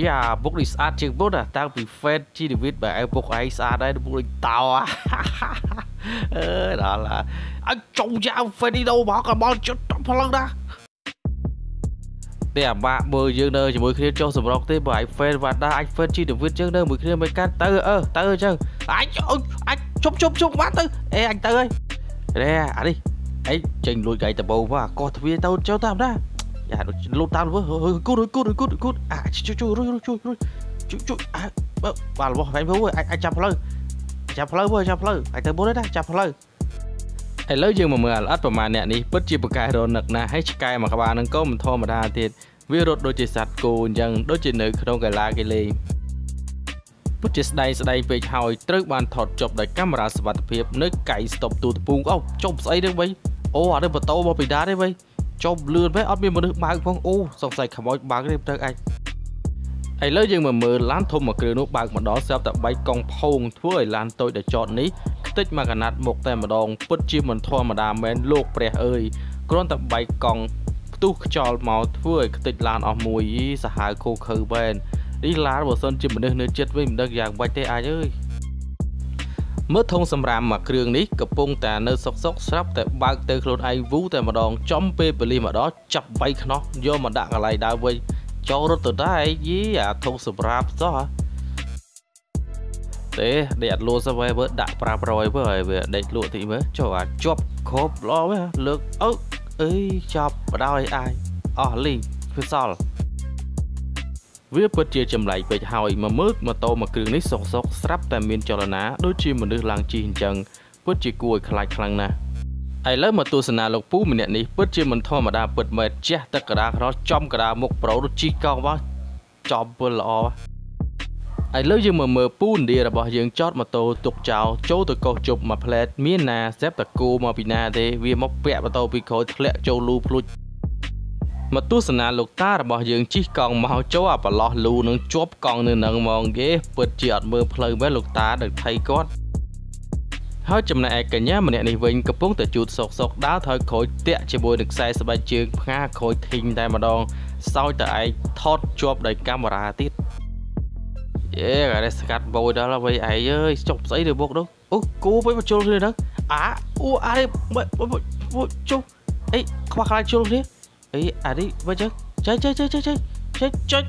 យ៉ាពុកនេះស្អាតជាងពុកណាតាំងពី Fed ជីវិតបែរពុកឯងស្អាតហើយពុកដូចតោអឺដល់ហើយអញចុងយ៉ាវ Fed នេះទៅមកកបល់ជុតផ្លឹងណាតែអាបាក់មើលយើងនៅជាមួយគ្នាចុះសម្រុកទេបើឯង Fed វ៉ាដាឯង Fed ជីវិតយើងនៅមួយគ្នាមិនកាត់ទៅអឺទៅអញ្ចឹងអញអញជប់ជប់ជប់បាត់ទៅអេអញទៅហើយរ៉ែអានេះអីចេញលួចកៃដបោមកអាកោះទ្វារទៅចូលតាមណា យ៉ាលូតតាមមើលគូតគូតគូតគូតអាជួយជួយរួយជួយរួយជួយជួយអាបាទរបស់ហ្វែងមើលអាចចាប់ផ្លូវចាប់ផ្លូវមើលចាប់ផ្លូវអាចទៅមុនណាចាប់ផ្លូវឥឡូវយើងមកមើលអត់ប្រមាណអ្នកនេះពិតជាប្រកែករនឹកណាស់ហើយឆ្កែមួយក្បាលនឹងក៏មិនធម្មតាទៀតវារត់ដូចជាសត្វគោអញ្ចឹងដូចជានៅក្នុងកីឡាគេលេងពុតជាស្ដែងស្ដែងពេកហើយត្រូវបានថតចប់ដោយកាមេរ៉ាសវត្ថិភាពនៅកៃស្តុបទូតពូងអូចប់ស្អីនេះវិញអូអានេះបតោមកពីដាទេវិញ ចុំលឿនវិញអត់មានមនុស្សបើកផងអូសង្ស័យខ្មោចបើកទេទៅអាចឥឡូវយើងមកមើលឡានធំមួយគ្រឿងនោះបើកម្ដងស្រាប់តែបែកកង់ផោងធ្វើឲ្យឡានតូចដែលចតនេះខ្ទេចមកកណាត់មុខតែម្ដងពិតជាមិនធម្មតាមែនលោកព្រះអើយគ្រាន់តែបែកកង់ផ្ទុះខ្យល់មកធ្វើឲ្យខ្ទេចឡានអស់មួយសាហាវខូខើបែននេះឡានបើសិនជាមនុស្សនៅចិត្តវិញមិនដឹងយ៉ាងបាច់ទេអាចអើយ មើលធុងសម្រាមមួយគ្រឿងនេះកំពុងតែនៅសុកសុកស្រាប់តែបើកទៅខ្លួនឯងវូតែម្ដងចំពេលបលិសម្ដងចាប់បៃខ្នោះយកមកដាក់កន្លែងដើមវិញចូលរត់ទៅដែរយីអាធុងសម្រាមសោះទេដេកអត់លួសទៅមើលដាក់500មើលហើយវាដេកលក់តិចមើលចុះអាជាប់គ្របល្អមើលលើកអើអើយចាប់បដ ாய் អាយអស់លីងវាសល់ វាពិតជាចម្លែកពេកហើយមកមើលម៉ូតូមួយគ្រឿងនេះសុកសុកស្រាប់តែមានចលនាដូចជាមនុស្សឡើងជិះអញ្ចឹងពិតជាគួរឲ្យខ្លាចខ្លាំងណាស់ឥឡូវមកទស្សនាលោកពូម្នាក់នេះពិតជាមិនធម្មតាពិតមែនជះទឹកកដាក្រចំកដាមុខប្រូជិះកង់មកចំពលល្អឥឡូវយើងមកមើលពូឥណ្ឌារបស់យើងចតម៉ូតូទុកចោលចូលទៅកោសជប់មួយផ្លែតមានណាសេបតកូមកពីណាទេវាមកពាក់ម៉ូតូពីក្រោយធ្លាក់ចូលលូភ្លុច មកទស្សនាលោកតារបស់យើងជិះកង់មកចូលអាប្រឡោះលូនឹងជាប់កង់នៅនឹងហ្មងគេពិតជាអត់មើលផ្លូវមែនលោកតានឹងថៃគាត់ហើយចំណែកឯកញ្ញាម្នាក់នេះវិញកំពុងតែជូតសុកសុកដើរថយក្រួយតាក់ជាមួយនឹងខ្សែស្បែកជើងផ្ងាក្រួយធីងតែម្ដងសោយតែឯងថតជាប់ដោយកាមេរ៉ាទៀតយេកាស្កាត់បូយដល់ហើយឯងអើយចុះស្អីទៅមុខនោះអូគូវិញមកជុលគ្នាហ្នឹងអាអូអានេះជុះអីខ្វះខ្លាចជុលគ្នា អីអានេះវិញចឹងចេញចេញចេញចេញចេញចេញចេញ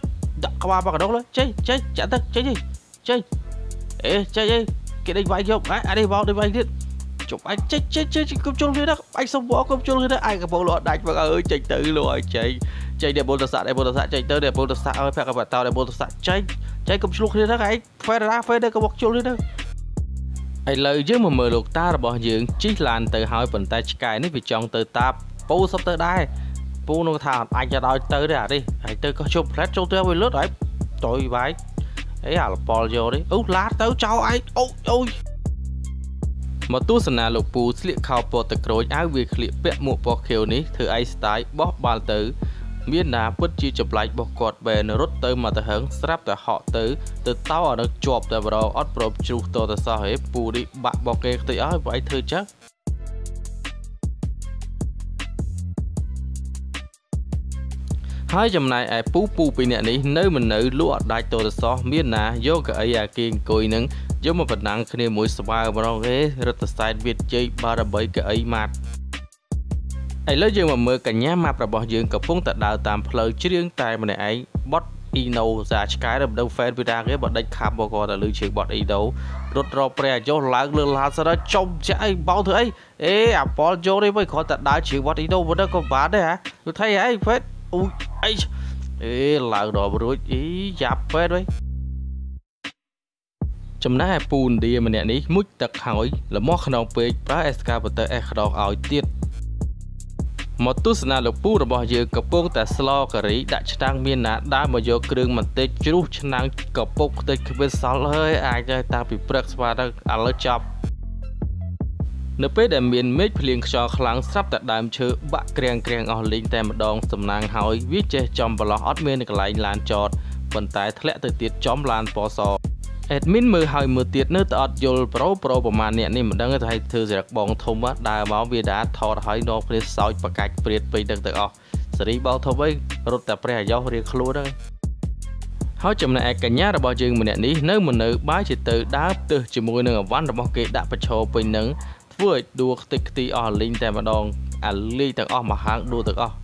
ដាក់ក្បាលមកកណ្ដុងលើចេញចេញចាក់ទៅចេញចេញអេចេញអីគេដេញវាយយកអានេះមកដេញវាយទៀតជប់អញចេញចេញចេញគុំជុលគ្នាណាអញសុំបកគុំជុលគ្នាឯងកំពុងលក់ដាច់មកអើយចេញទៅលក់ឲ្យចេញចេញដែលបុលតស័កដែលបុលតស័កចេញទៅដែលបុលតស័កឲ្យផាក់កបតោដែលបុលតស័កចេញចេញគុំឆ្លុះគ្នាណាឯងហ្វេរ៉ាហ្វេរក៏មកជុលគ្នាទៅឥឡូវយើងមកមើលលោកតារបស់យើងជិះឡានទៅហើយប៉ុន្តែឆ្កែនេះវាចង់ទៅតាពោសុបទៅដែរ ពូនឹងថាអញจะដល់ទៅទេអានេះហើយទៅក៏ជប់ផ្លែតចូលទៅវាលុតហើយតយវាយអីអាលប៉លយកនេះអូឡាទៅចោលឯងអូអូយមកទស្សនាលោកពូស្លៀកខោពណ៌ទឹកក្រូចអាវវាក្លៀកពាក់មួកពណ៌ខៀវនេះធ្វើអីស្ទាយបោះបាល់ទៅ មានណាពិតជាចម្លែករបស់គាត់បែនរត់ទៅមកទៅហឹងស្រាប់តែហក់ទៅទៅតោអានឹងជាប់តែបរោអត់ព្រមជ្រុះតទៅសោះហេពូនេះបាក់បោកគេខ្ទេចអើយបើឯងធ្វើចឹង ហើយចំណែកឯពូពូពីរនាក់នេះនៅមិននៅលក់អត់ដាច់តទៅសោះមានណាយកកៅអីអាគេអង្គុយនឹងយកមកបណ្ដាំងគ្នាមួយស្វាម្ដងទេរឹតសែតវាជ័យបារបីកៅអីម៉ាត់ឥឡូវយើងមកមើលកញ្ញាម៉ាប់របស់យើងកំពុងតែដើរតាមផ្លូវជ្រៀងតែម្នាក់ឯងបត់អ៊ីណូសាឆ្កែរំដៅហ្វេនពីដាគេបើដេចខាប់មកគាត់ទៅលឺជើងបត់អ៊ីណូរត់រកព្រះយោឡើងលើឡានសិនចុំចាក់អីបោធ្វើអីអេអាប៉លយកនេះវិញគាត់តែដើរជើងបត់អ៊ីណូមិនដឹងក៏បានដែរហ៎គឺថៃហីហ្វេន អូយអីអេឡើងដល់រួចអីយ៉ាប់ពេតវិញចំណែកឯពូឥណ្ឌាម្នាក់នេះមុជទឹកហើយលមាស់ខ្នងពេកប្រើអេសកាបតើអេសខ្នងឲ្យទៀតមកទស្សនាលោកពូរបស់យើងកំពុងតែស្លការីដាក់ឆ្នាំងមានណាដើរមកយកគ្រឿងបន្តិចជ្រុះឆ្នាំងកំពុកខ្ទេចខ្វិតសល់ហើយអាចទៅតាំងពីព្រឹកស្វាទៅឥឡូវចប់ នៅពេលដែលមានមេឃភ្លៀងខ្យល់ខ្លាំងស្រាប់តែដើមឈើបាក់ក្រៀងក្រៀងអស់លីងតែម្ដងសំណាងហើយវាចេះចំប្រឡោះអត់មានកន្លែងឡានចតប៉ុន្តែធ្លាក់ទៅទៀតចំឡានពណ៌សអេដមីនមើលហើយមើលទៀតនៅតែអត់យល់ប្រូប្រូប្រមាណអ្នកនេះមិនដឹងថាឲ្យធ្វើសិរកបងធំដើរមកវាដាថតហើយនាំគ្នាសោចបកាច់ព្រាតពេញទាំងទាំងអស់សេរីបងធំអីរត់តែព្រះអាយុរៀងខ្លួនហ្នឹងហហើយចំណែកឯកញ្ញារបស់យើងម្នាក់នេះនៅមនៅបាយជាទៅដើរផ្ទះជាមួយនឹងអវ៉ាន់របស់គេដាក់បញ្ឈរពេញនឹង ធ្វើឲ្យដួខ្ទេចខ្ទីអស់លីងតែម្ដងអាលីទាំងអស់មកហាងដួទាំងអស់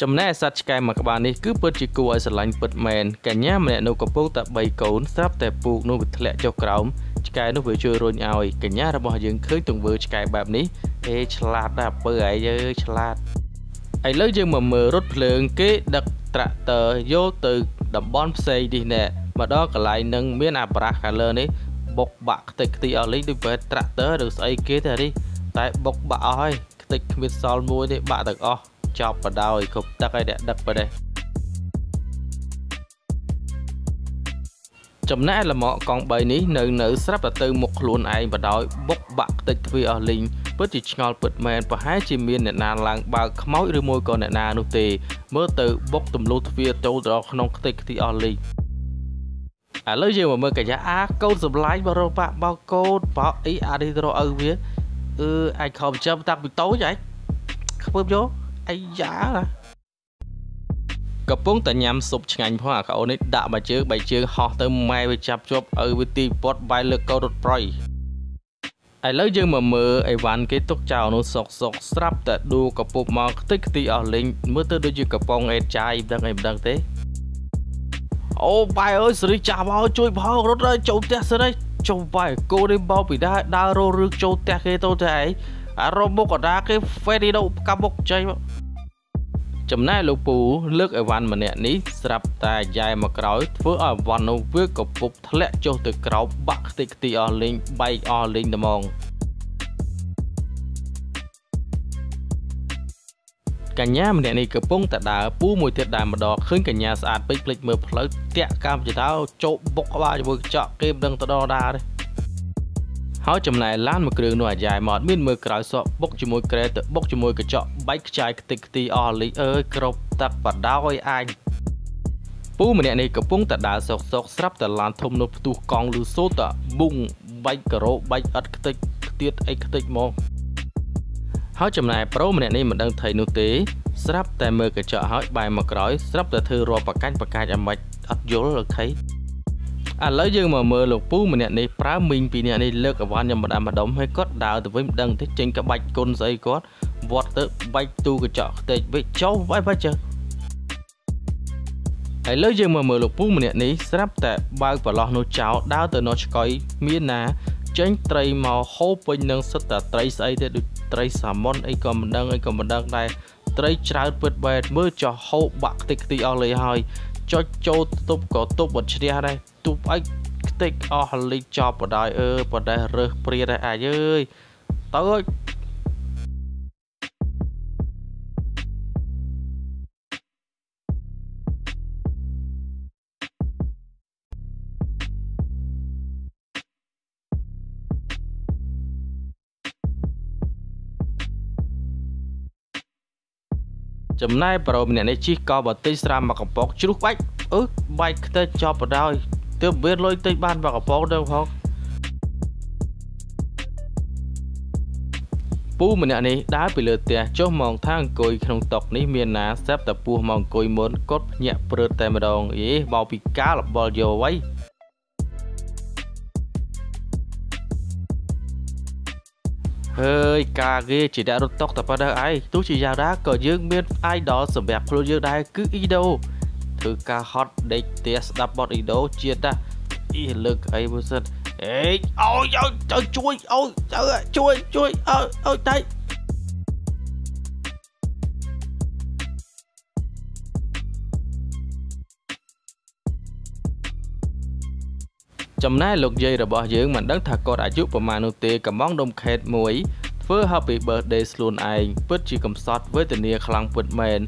ចំណែកសត្វឆ្កែមួយក្បាលនេះគឺពិតជាគួរឲ្យស្រឡាញ់ពិតមែនកញ្ញាម្នាក់នោះកំពុងតែ3កូនស្រាប់តែពូកនោះវាធ្លាក់ចុះក្រោមឆ្កែនោះវាជួយរុញឲ្យកញ្ញារបស់យើងឃើញទង្វើឆ្កែបែបនេះអេឆ្លាតណាស់ពើឯងយើឆ្លាតឥឡូវយើងមកមើលរថភ្លើងគេដឹកត្រាក់ទ័រយកទៅតំបន់ផ្សេងនេះណែមកដល់កន្លែងនឹងមានអាប្រាស់ color នេះ បុកបាក់ខ្ទេចខ្ទីអស់លេងដូចបែត្រាក់ទ័រឬស្អីគេទេនេះតែបុកបាក់អស់ហើយខ្ទេចគ្មានសល់មួយទេបាក់ទាំងអស់ចប់បដោយគ្រប់ទឹកហើយអ្នកដឹកបែរចំណែកលម៉កកង់3នេះនៅនៅស្រាប់តែទៅមុខខ្លួនឯងបដោយបុកបាក់ខ្ទេចទ្វារអស់លីងពិតជាឆ្ងល់ពិតមែនប្រហែលជាមានអ្នកណាឡើងបើកខ្មោចឬមួយក៏អ្នកណានោះទេមើលទៅបុកទម្លុះទ្វារចូលទៅក្នុងខ្ទេចខ្ទីអស់លីង ឥឡូវយើងមកមើលកញ្ញាអាកូនសម្លាញ់បរោបាក់បោកូនបោអីអានេះទៅរកឪវាអឺអាចខំចាំតាំងពីតូចហ៎ខ្ពើមយកអាយ៉ាណាកំពុងតែញ៉ាំស៊ុបឆ្ងាញ់ផងអាកអូននេះដាក់មួយជើងបីជើងហោះទៅម៉ែវាចាប់ជាប់ឲ្យវាទីពត់បាយលើកោរត់ប្រៃឥឡូវយើងមកមើលអីវ៉ាន់គេទុកចោលនោះសុកសុកស្រាប់តែដួកពុបមកខ្ទេចខ្ទីអស់លេងមើលទៅដូចជាកំប៉ុងអេតចាយមិនដឹងអីមិនដឹងទេ អូបាយអើយសេរីចាស់មកជួយផងរត់ទៅចូលផ្ទះសិនហើយចូលបាយគោនេះបោពីដើរដើររោរឿងចូលផ្ទះគេទៅទៅឯងអារមុខកដាគេហ្វេរីដូកាប់មុខចៃមកចំណែកលោកពូលើកអីវ៉ាន់ម្នាក់នេះស្រាប់តែយ៉ែមកក្រោយធ្វើឲ្យអីវ៉ាន់នោះវាកពុបធ្លាក់ចុះទៅក្រោមបាក់ខ្ទេចខ្ទីអស់លេងបែកអស់លេងត្មង កញ្ញាម្នាក់នេះកំពុងតែដើរពូមួយទៀតដើរម្ដងឃើញកញ្ញាស្អាតពេកភ្លេចមើលផ្លូវតាក់កម្មចតោចោបុកក្បាលជាមួយកញ្ចក់គេមិនដឹងទៅដល់ដាទេហើយចំណែកឡានមួយគ្រឿងនោះអាយ៉ៃមកមានមើលក្រោយសក់បុកជាមួយក្រែទៅបុកជាមួយកញ្ចក់បែកខ្ចាយខ្ទេចខ្ទីអស់លីអើយគ្រប់ទឹកបដោយអញពូម្នាក់នេះកំពុងតែដើរសុកសុកស្រាប់តែឡានធំនោះផ្ទុះកង់លឺសូតប៊ុងបែកការ៉ូបែកអត់ខ្ទេចខ្ទៀតអីខ្ទេចមក ហើយចំណែកប្រូម្នាក់នេះមិនដឹងថៃនោះទេ ស្រាប់តែមើលកញ្ចក់ហើយបែរមកក្រោយស្រាប់តែធ្វើរាប់ប្រកាច់ប្រកាច់អាម៉េចអត់យល់អូខេឥឡូវយើងមកមើលលោកពូម្នាក់នេះប្រើមីងពីរនាក់នេះលើកអវ៉ាន់ខ្ញុំម្ដងម្ដុំហើយគាត់ដើរទៅវិញមិនដឹងទេចេញក្បាច់គុណស្អីគាត់វត្តទៅបាច់ទូកញ្ចក់ខ្ទេចវិញចុះបាយបាច់ចឹងឥឡូវយើងមកមើលលោកពូម្នាក់នេះស្រាប់តែបើកប្រឡោះនោះចោលដើរទៅនោះឆ្កុយមានណាចេញត្រីមកហូបពេញនឹងសិតតែត្រីស្អីទេដូច ត្រីសាម៉ុនអីក៏មិនដឹងអីក៏មិនដឹងដែរត្រីច្រើនពិតបែបមើលចោះហូបបាក់ខ្ទេចខ្ទីអស់លេហើយចុចចូលទប់ក៏ទប់បត់ឈ្នះដែរទប់អីខ្ទេចអស់លីចប់បដាយអើបដេះរើសព្រាដែរអាចអើយទៅ ចំណែកប្រូម្នាក់នេះជីកកបតិចស្រាមមកកំពកជ្រុះបាច់អឺបាច់ខ្ទេចចប់បដ ாய் ទើបមានលុយតិចបានមកកំពកទៅផងពូម្នាក់នេះដើរពីលើផ្ទះចុះមកថាអង្គុយក្នុងតុនេះមានណាស្រាប់តែពោះមកអង្គុយមុនគាត់ភ្ញាក់ព្រឺតតែម្ដងយេបោពីកាលបលយក ហើយការគេជាអ្នករត់តុកតែប៉ុណ្ណឹងឯងទោះជាយ៉ាងណាក៏យើងមាន idol សម្រាប់ខ្លួនយើងដែរគឺ Ido ធ្វើការហត់ដេកផ្ទះស្ដាប់បទ Ido ជាតិណាអីលើកអីមើលសិនអេអោយទៅជួយអោយទៅជួយជួយអោយអោយតែ ចំណែកលោកយាយរបស់យើងមិនដឹងថាគាត់អាយុប្រមាណនោះទេកំងដុំខេតមួយធ្វើ Happy Birthday ខ្លួនឯងពិតជាកំសត់វេទនាខ្លាំងពិតមែន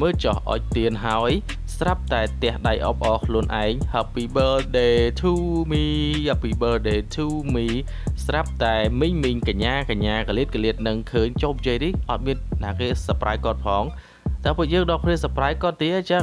មើលចោះអុចទៀនហើយ ស្រាប់តែទះដៃអបអរខ្លួនឯង Happy birthday to me Happy birthday to me ស្រាប់តែមីងមីងកញ្ញាកញ្ញាកលៀតកលៀតនឹងឃើញចុះជ័យនេះអត់មានណាគេ surprise គាត់ផងតែពួកយើងដល់គ្នា surprise គាត់ទៀតចា